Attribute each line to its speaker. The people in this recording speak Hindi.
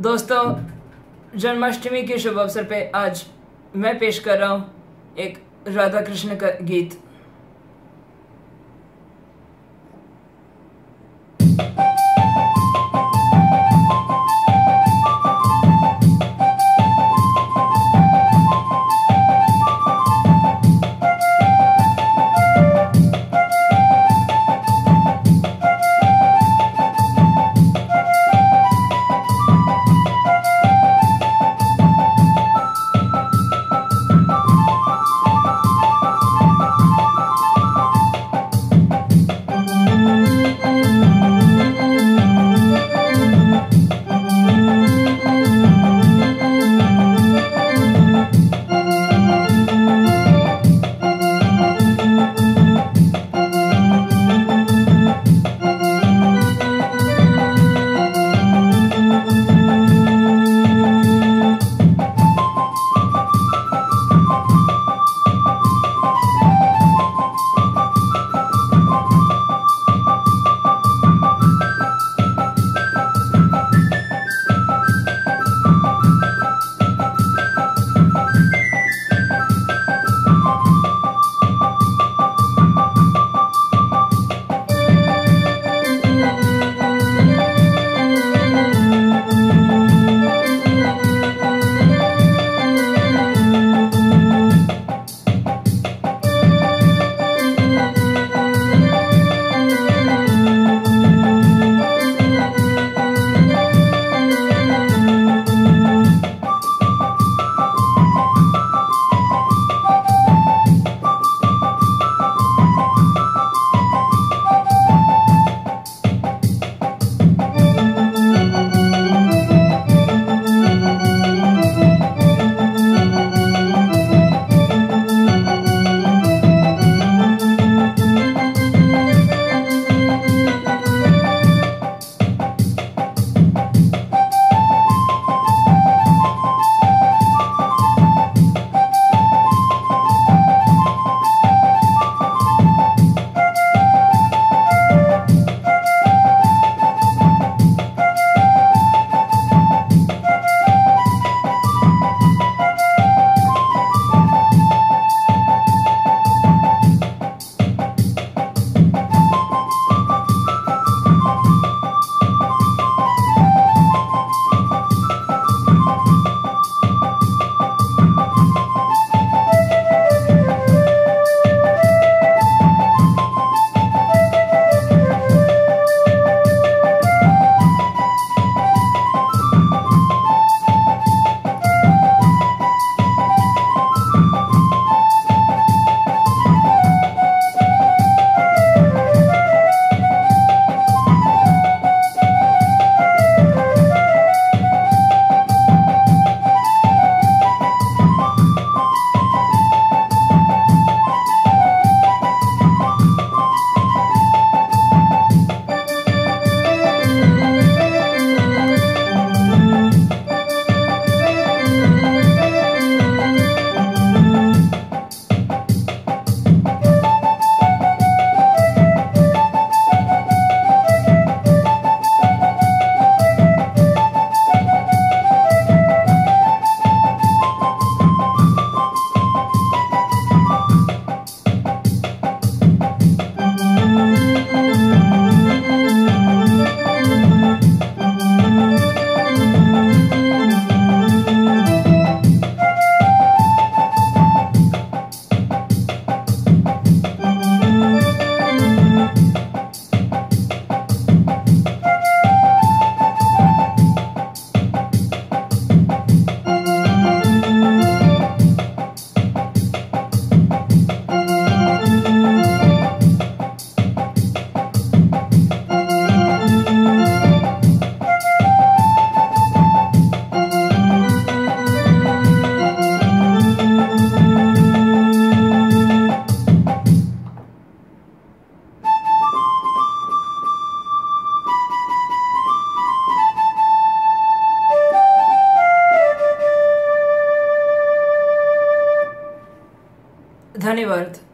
Speaker 1: दोस्तों, जन्माष्टमी के शुभ अवसर पे आज मैं पेश कर रहा हूँ एक राधा कृष्ण का गीत। धन्यवाद।